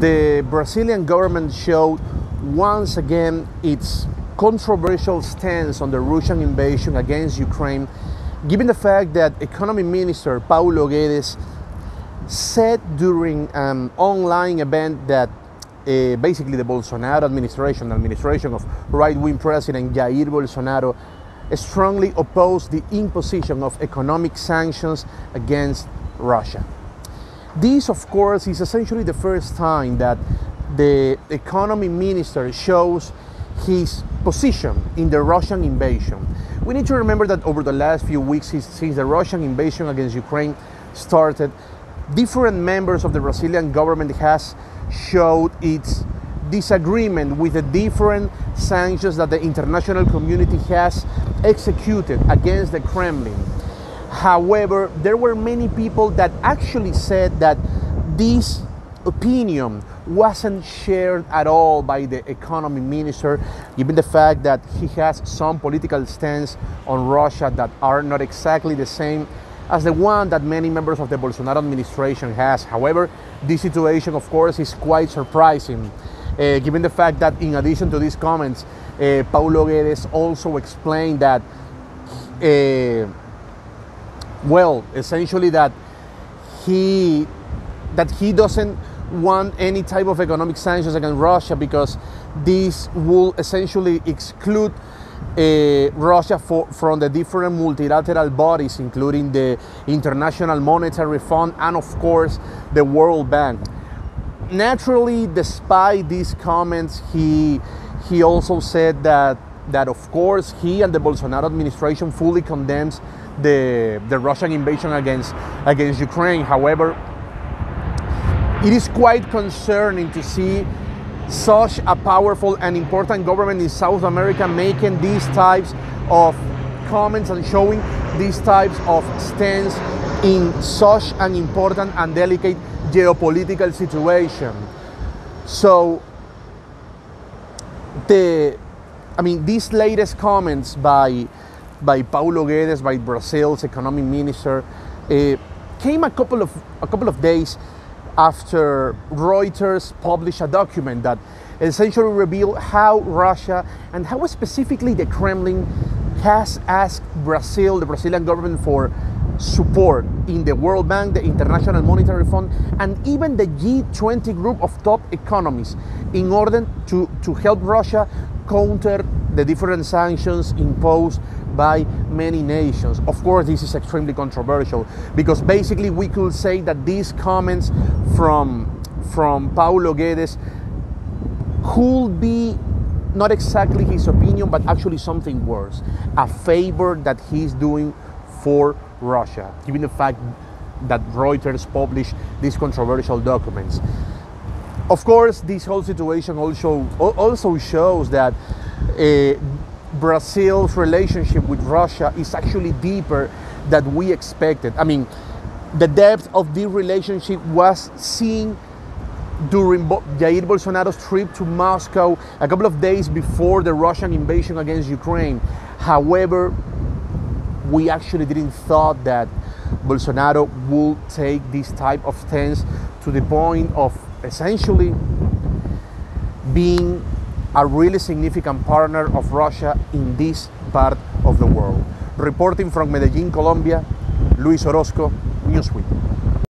the Brazilian government showed once again its controversial stance on the Russian invasion against Ukraine, given the fact that Economy Minister Paulo Guedes said during an online event that uh, basically the Bolsonaro administration, the administration of right-wing President Jair Bolsonaro, strongly opposed the imposition of economic sanctions against Russia. This, of course, is essentially the first time that the economy minister shows his position in the Russian invasion. We need to remember that over the last few weeks, since the Russian invasion against Ukraine started, different members of the Brazilian government has showed its disagreement with the different sanctions that the international community has executed against the Kremlin. However, there were many people that actually said that this opinion wasn't shared at all by the economy minister, given the fact that he has some political stance on Russia that are not exactly the same as the one that many members of the Bolsonaro administration has. However, this situation, of course, is quite surprising, uh, given the fact that in addition to these comments, uh, Paulo Guedes also explained that, uh, well, essentially that he that he doesn't want any type of economic sanctions against Russia because this will essentially exclude uh, Russia for, from the different multilateral bodies, including the International Monetary Fund and, of course, the World Bank. Naturally, despite these comments, he he also said that that of course he and the Bolsonaro administration fully condemns the the Russian invasion against against Ukraine. However, it is quite concerning to see such a powerful and important government in South America making these types of comments and showing these types of stance in such an important and delicate geopolitical situation. So the I mean these latest comments by by Paulo Guedes, by Brazil's economic minister, uh, came a couple of a couple of days after Reuters published a document that essentially revealed how Russia and how specifically the Kremlin has asked Brazil, the Brazilian government, for support in the World Bank, the International Monetary Fund, and even the G20 group of top economies in order to, to help Russia counter the different sanctions imposed by many nations. Of course, this is extremely controversial because basically we could say that these comments from, from Paulo Guedes could be not exactly his opinion, but actually something worse a favor that he's doing for Russia, given the fact that Reuters published these controversial documents. Of course, this whole situation also, also shows that uh, Brazil's relationship with Russia is actually deeper than we expected. I mean, the depth of this relationship was seen during Jair Bolsonaro's trip to Moscow a couple of days before the Russian invasion against Ukraine. However, we actually didn't thought that Bolsonaro would take this type of stance to the point of essentially being a really significant partner of Russia in this part of the world. Reporting from Medellin, Colombia, Luis Orozco, Newsweek.